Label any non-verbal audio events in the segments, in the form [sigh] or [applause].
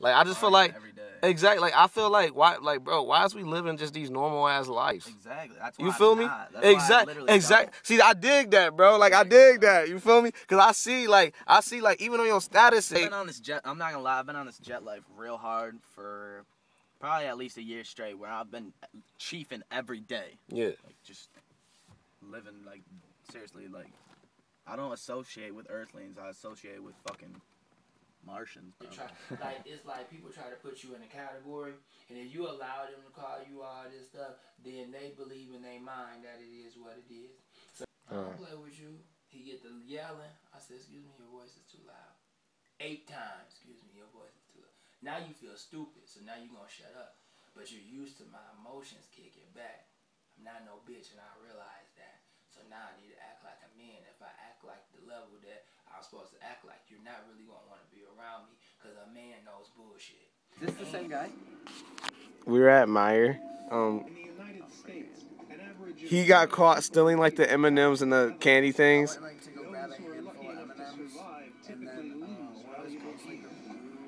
Like I just feel like every day. exactly like I feel like why like bro why is we living just these normal ass lives? Exactly. That's why You feel me? Exactly. Exactly. Exact, literally exact. don't. See, I dig that, bro. Like I dig that. You feel me? Cause I see, like, I see, like, even on your status, I've been on this jet. I'm not gonna lie. I've been on this jet life real hard for probably at least a year straight, where I've been chiefing every day, yeah, like just living like seriously like. I don't associate with Earthlings. I associate with fucking Martians, bro. Try, like it's like people try to put you in a category, and if you allow them to call you all this stuff, then they believe in their mind that it is what it is. So I don't play with you. He get the yelling. I said, "Excuse me, your voice is too loud." Eight times, excuse me, your voice is too loud. Now you feel stupid, so now you're gonna shut up. But you're used to my emotions kicking back. I'm not no bitch, and I realize that. So now I need to act like a man. If I act like the level that I'm supposed to act like, you're not really gonna want to be around me, cause a man knows bullshit. Is this the same guy? we were at Meijer. Um, he got caught stealing like the M and M's and the candy things.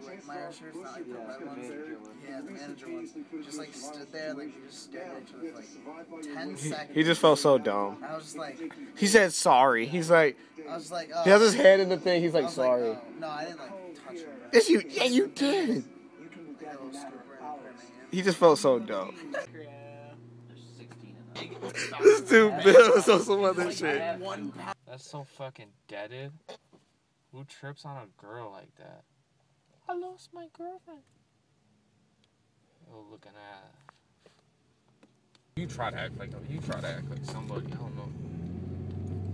Like to go grab a handful of M&Ms, and then what was it called, like the blue Meijer shirts, not like the red ones. Yeah, the manager ones. Just like stood there, like we just stared at each other for like ten seconds. He just felt so dumb. I was just like, He said sorry. He's like, I was like, oh. he has oh. his head in the thing. He's I like was sorry. Like, oh. No, I didn't like touch him. bro. Yes, you. Yeah, you did. I had a little scooper and put it in He just felt so dumb. There's 16 in them. This dude Bill on some other shit. That's so fucking deaded. Who trips on a girl like that? I lost my girlfriend. Oh, looking at. You try to act like you try to act like somebody. I don't know.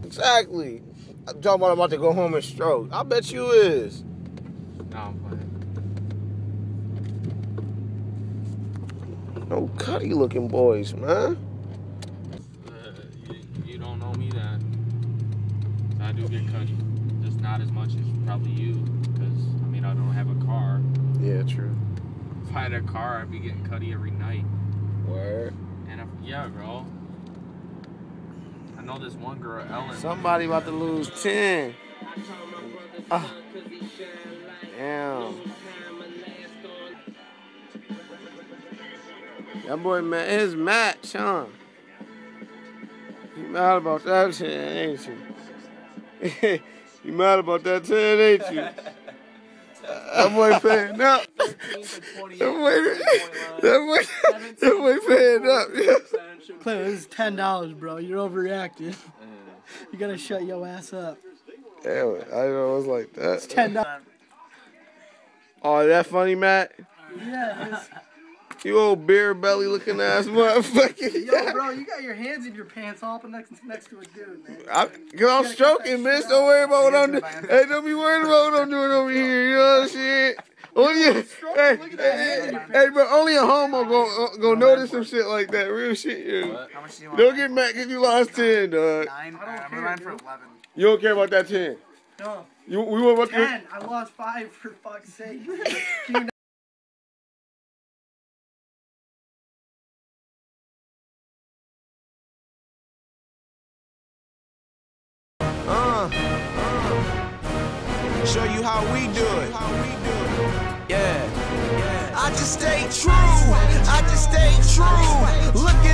Exactly. I'm talking about I'm about to go home and stroke. I bet you is. Nah, I'm playing. No cutty looking boys, man. Uh, you, you don't know me then. I do get cutty. Just not as much as probably you. Because, I mean, I don't have a car. Yeah, true. If I had a car, I'd be getting cutty every night. Where? And if, yeah, bro. I know this one girl, Ellen. Somebody about to lose 10. Ah. Damn. That boy mad. His match, huh? You mad about that shit, ain't you? [laughs] you mad about that 10, ain't you? [laughs] That boy paying up. That boy, that boy, that boy paying up. Yeah. Clay, this is ten dollars, bro. You're overreacting. [laughs] you gotta shut your ass up. Damn it, I know it was like that. It's Ten dollars. Oh, that funny, Matt? Yeah. You old beer belly looking ass motherfucker. [laughs] Yo, bro, you got your hands in your pants all up next next to a dude, man. I, Cause I'm stroking, bitch. Don't worry about what I'm doing. Hey, don't be worried about what I'm doing over [laughs] here. You know what I'm saying? Only a, hey, hey, hey, bro, only a homo gonna, gonna notice some shit like that. Real shit, yeah. How much do you want? Don't get mad because you lost 10, dog. Nine. Uh, I'm gonna run for eleven. You don't care about that 10. No, You, we want what? ten. I lost five for fuck's sake. [laughs] show you how we do it. Yeah. I just stay true. I just stay true. Looking